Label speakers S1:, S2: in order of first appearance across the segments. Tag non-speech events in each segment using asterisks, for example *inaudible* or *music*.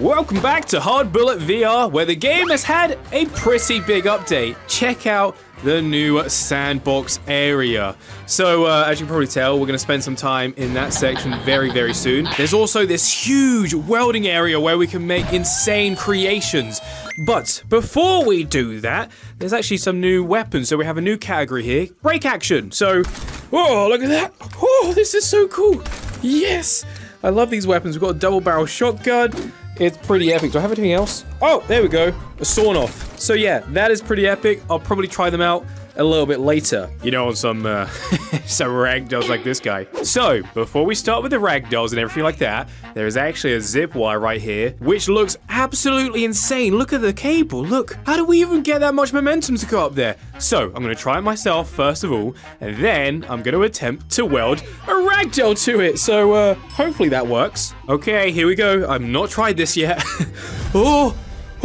S1: Welcome back to Hard Bullet VR, where the game has had a pretty big update. Check out the new sandbox area. So, uh, as you can probably tell, we're going to spend some time in that section very, very soon. There's also this huge welding area where we can make insane creations. But before we do that, there's actually some new weapons. So we have a new category here, break action. So, oh, look at that. Oh, this is so cool. Yes. I love these weapons. We've got a double barrel shotgun. It's pretty epic. Do I have anything else? Oh, there we go. A sawn off. So yeah, that is pretty epic. I'll probably try them out a little bit later. You know, on some, uh, *laughs* some ragdolls like this guy. So, before we start with the ragdolls and everything like that, there is actually a zip wire right here, which looks absolutely insane. Look at the cable, look. How do we even get that much momentum to go up there? So, I'm gonna try it myself, first of all, and then I'm gonna attempt to weld a ragdoll to it. So, uh, hopefully that works. Okay, here we go. I've not tried this yet. *laughs* oh,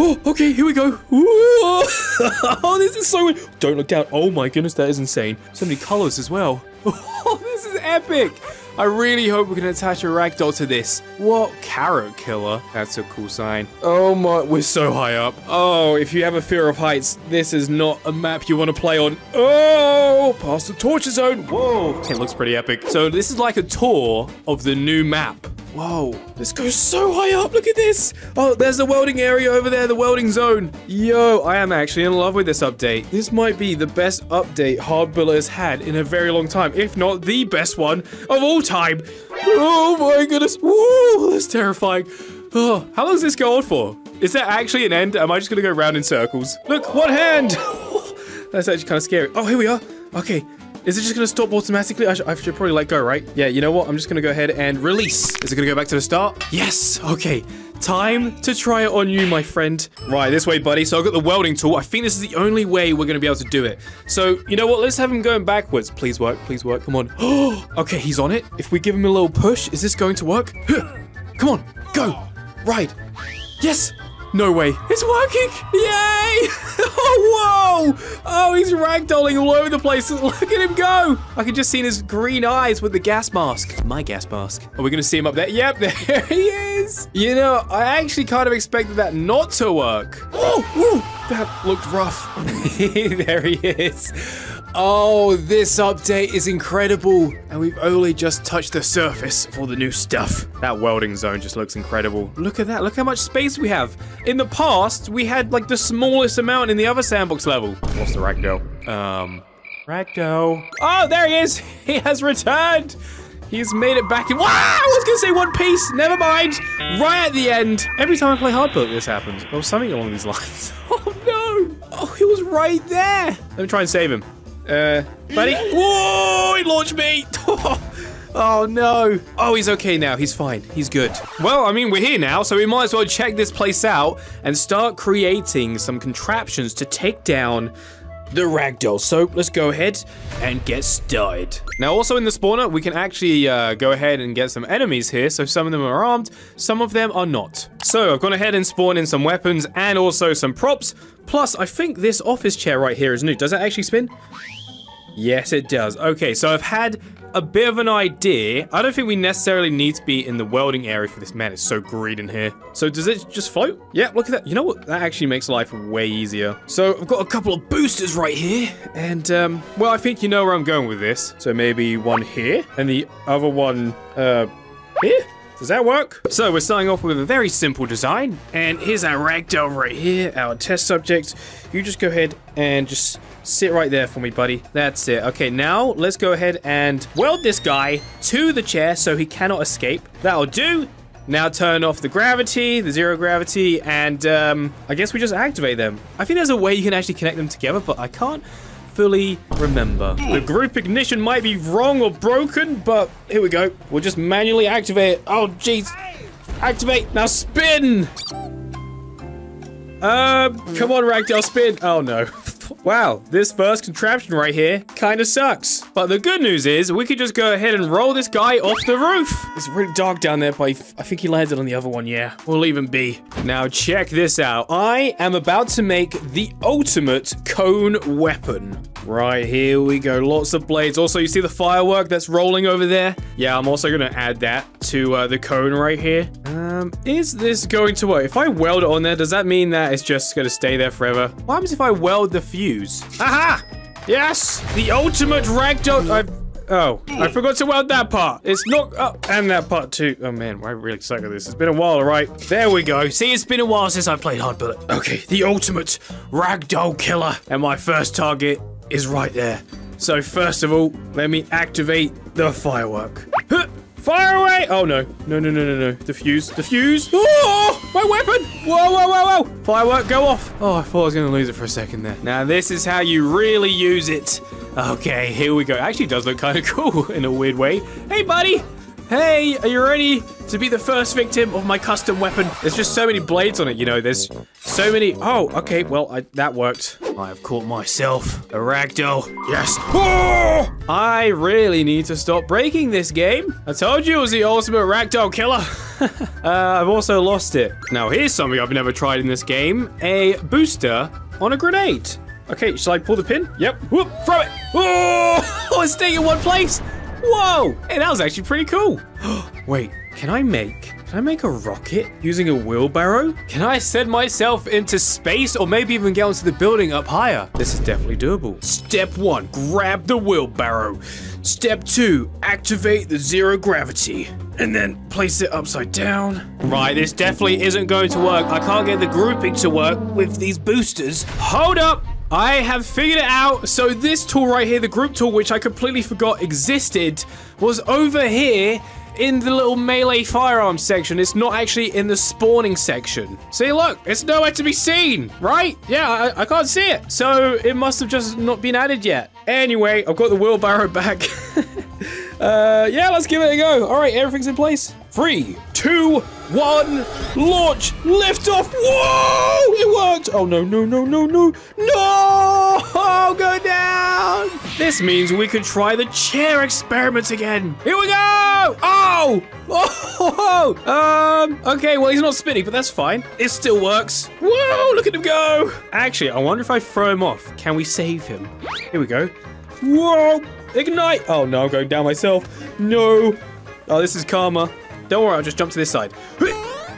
S1: Oh, okay, here we go. *laughs* oh, this is so... Don't look down. Oh my goodness, that is insane. So many colors as well. *laughs* Oh, this is epic. I really hope we can attach a ragdoll to this. What? Carrot killer? That's a cool sign. Oh my, we're so high up. Oh, if you have a fear of heights, this is not a map you want to play on. Oh, past the torture zone. Whoa. It looks pretty epic. So this is like a tour of the new map. Whoa, this goes so high up. Look at this. Oh, there's the welding area over there, the welding zone. Yo, I am actually in love with this update. This might be the best update Hard Bullet has had in a very long time, if not the best one of all time. Oh my goodness. Whoa, that's terrifying. Oh, how long does this go on for? Is there actually an end? Am I just gonna go round in circles? Look, one hand. *laughs* that's actually kind of scary. Oh, here we are. Okay, is it just gonna stop automatically? I, sh I, should probably let go, right? Yeah, you know what? I'm just gonna go ahead and release. Is it gonna go back to the start? Yes, okay. Time to try it on you, my friend. Right, this way, buddy. So I've got the welding tool. I think this is the only way we're gonna be able to do it. So, you know what? Let's have him going backwards. Please work, please work. Come on. *gasps* Okay, he's on it. If we give him a little push, is this going to work? Come on, go. Right. Yes, no way. It's working! Yay! *laughs* oh, whoa! Oh, he's ragdolling all over the place. *laughs* Look at him go! I can just see his green eyes with the gas mask. My gas mask. Are we gonna see him up there? Yep, *laughs* there he is! You know, I actually kind of expected that not to work. Oh, whoa! That looked rough. there he is. Oh, this update is incredible. And we've only just touched the surface for the new stuff. That welding zone just looks incredible. Look at that. Look how much space we have. In the past, we had like the smallest amount in the other sandbox level. What's the ragdoll? Um, ragdoll. Oh, there he is. *laughs* He has returned. He's made it back in. Wow! I was gonna say one piece. Never mind. Right at the end. Every time I play Hard Bullet, this happens. Or something along these *laughs* lines. Oh no! Oh, he was right there. Let me try and save him. Uh, buddy. Whoa, he launched me. *laughs* oh, no. Oh, he's okay now. He's fine. He's good. Well, I mean, we're here now, so we might as well check this place out and start creating some contraptions to take down the ragdoll. So let's go ahead and get started. Now, also in the spawner, we can actually uh, go ahead and get some enemies here. So some of them are armed, some of them are not. So I've gone ahead and spawned in some weapons and also some props. Plus, I think this office chair right here is new. Does it actually spin? Yes, it does. Okay, so I've had a bit of an idea. I don't think we necessarily need to be in the welding area for this. Man, it's so green in here. So does it just float? Yeah, look at that. You know what? That actually makes life way easier. So I've got a couple of boosters right here. And, um, well, I think you know where I'm going with this. So maybe one here and the other one, uh, here? Does that work? So we're starting off with a very simple design. And here's our ragdoll right here, our test subject. You just go ahead and just sit right there for me, buddy. That's it. Okay, now let's go ahead and weld this guy to the chair so he cannot escape. That'll do. Now turn off the gravity, the zero gravity, and um, I guess we just activate them. I think there's a way you can actually connect them together, but I can't fully remember. The group ignition might be wrong or broken, but here we go. We'll just manually activate. Oh, jeez. Activate. Now spin. Uh, come on, Ragdoll, spin. Oh, no. *laughs* Wow, this first contraption right here kind of sucks. But the good news is we could just go ahead and roll this guy off the roof. It's really dark down there, but I think he landed on the other one, yeah. We'll leave him be. Now check this out. I am about to make the ultimate cone weapon. Right, here we go. Lots of blades. Also, you see the firework that's rolling over there? Yeah, I'm also going to add that to uh, the cone right here. Um, is this going to work? If I weld it on there, does that mean that it's just going to stay there forever? What happens if I weld the fuse? Aha! Yes! The ultimate ragdoll... I've Oh, I forgot to weld that part. It's not oh, and that part too. Oh man, I really suck at this. It's been a while, right? There we go. See, it's been a while since I played Hard Bullet. Okay, the ultimate ragdoll killer. And my first target is right there. So first of all, let me activate the firework. Fire away! Oh no, no, no, no, no, no. The fuse, the fuse. Oh, my weapon! Whoa, whoa, whoa, whoa! Firework, go off. Oh, I thought I was gonna lose it for a second there. Now this is how you really use it. Okay, here we go. Actually, does look kind of *laughs* cool in a weird way. Hey, buddy! Hey, are you ready to be the first victim of my custom weapon? There's just so many blades on it, you know, there's so many- Oh, okay, well, I, that worked. I have caught myself a ragdoll. Yes. Oh! I really need to stop breaking this game. I told you it was the ultimate ragdoll killer. *laughs* uh, I've also lost it. Now, here's something I've never tried in this game. A booster on a grenade. Okay, shall I pull the pin? Yep. Whoop, throw it. Oh, *laughs* it's staying in one place. Whoa! Hey, that was actually pretty cool. *gasps* Wait, can I make, can I make a rocket using a wheelbarrow? Can I send myself into space or maybe even get onto the building up higher? This is definitely doable. Step one, grab the wheelbarrow. Step two, activate the zero gravity. And then place it upside down. Right, this definitely isn't going to work. I can't get the grouping to work with these boosters. Hold up! I have figured it out. So this tool right here, the group tool, which I completely forgot existed, was over here in the little melee firearms section. It's not actually in the spawning section. See, look, it's nowhere to be seen, right? Yeah, I, I can't see it. So it must have just not been added yet. Anyway, I've got the wheelbarrow *laughs* back. uh, yeah, let's give it a go. All right, everything's in place. Three, two, one, launch, lift off. Whoa! It worked. Oh, no, no, no, no, no. No! *laughs* Oh, go down. This means we can try the chair experiment again. Here we go. Oh! *laughs* Oh! Um, okay, well, he's not spinning, but that's fine. It still works. Whoa, look at him go. Actually, I wonder if I throw him off, can we save him? Here we go. Whoa! Ignite! Oh, no, I'm going down myself. No. Oh, this is karma. Don't worry, I'll just jump to this side. *laughs*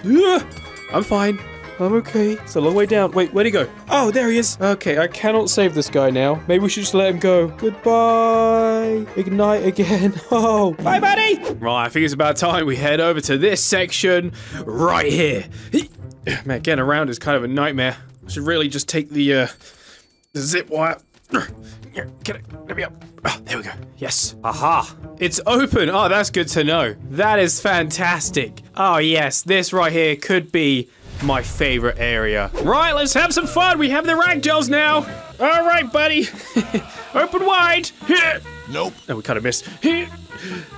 S1: I'm fine. I'm okay. It's a long way down. Wait, where'd he go? Oh, there he is. Okay, I cannot save this guy now. Maybe we should just let him go. Goodbye. Ignite again. *laughs* Oh, bye, buddy. Right, I think it's about time we head over to this section right here. *clears throat* Man, getting around is kind of a nightmare. I should really just take the, uh, the zip wire. *clears throat* Get it. Let me up. Oh, there we go. Yes. Aha. It's open. Oh, that's good to know. That is fantastic. Oh, yes. This right here could be my favorite area. Right, let's have some fun. We have the ragdolls now. All right, buddy. *laughs* open wide.
S2: Nope.
S1: Oh, we kind of missed. Here.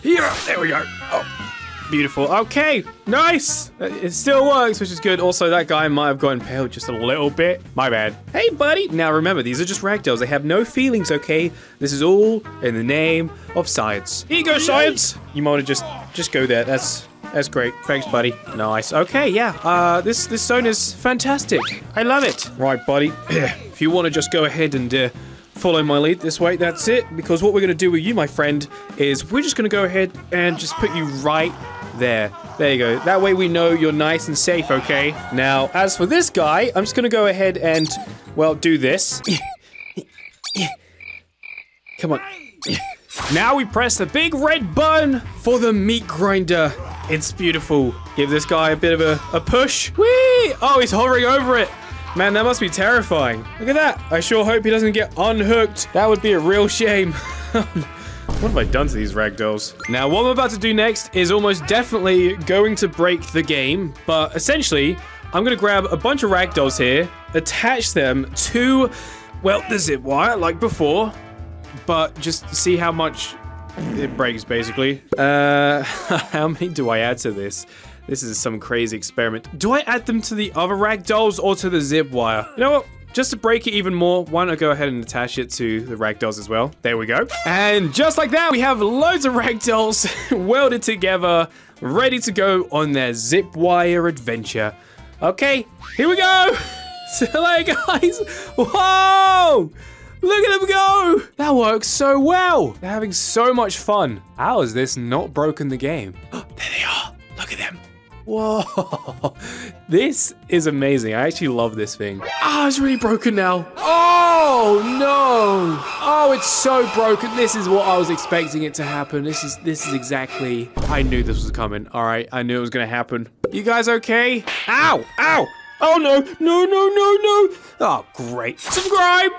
S1: There we go. Oh. Beautiful. Okay, nice. Uh, it still works, which is good. Also, that guy might have gone pale just a little bit. My bad. Hey, buddy. Now, remember, these are just ragdolls. They have no feelings, okay? This is all in the name of science. Here you go, science. You might want to just, just go there. That's that's great. Thanks, buddy. Nice. Okay, yeah. Uh, this this zone is fantastic. I love it. Right, buddy. *clears throat* if you want to just go ahead and uh, follow my lead this way, that's it. Because what we're going to do with you, my friend, is we're just going to go ahead and just put you right there. There you go. That way we know you're nice and safe, okay? Now, as for this guy, I'm just gonna go ahead and, well, do this. Come on. Now we press the big red button for the meat grinder. It's beautiful. Give this guy a bit of a, a push. Whee! Oh, he's hovering over it. Man, that must be terrifying. Look at that. I sure hope he doesn't get unhooked. That would be a real shame. *laughs* What have I done to these ragdolls? Now, what I'm about to do next is almost definitely going to break the game, but essentially, I'm going to grab a bunch of ragdolls here, attach them to, well, the zip wire, like before, but just see how much it breaks, basically. Uh, *laughs* how many do I add to this? This is some crazy experiment. Do I add them to the other ragdolls or to the zip wire? You know what? Just to break it even more, why not go ahead and attach it to the ragdolls as well? There we go. And just like that, we have loads of ragdolls *laughs* welded together, ready to go on their zip wire adventure. Okay, here we go. See you later, guys. Whoa! Look at them go! That works so well. They're having so much fun. How has this not broken the game? *gasps* there they are. Look at them. Whoa, *laughs* this is amazing. I actually love this thing. Ah, oh, it's really broken now. Oh no. Oh, it's so broken. This is what I was expecting it to happen. This is this is exactly. I knew this was coming. All right, I knew it was gonna happen. You guys okay? Ow, ow. Oh no, no, no, no, no. Oh, great. Subscribe.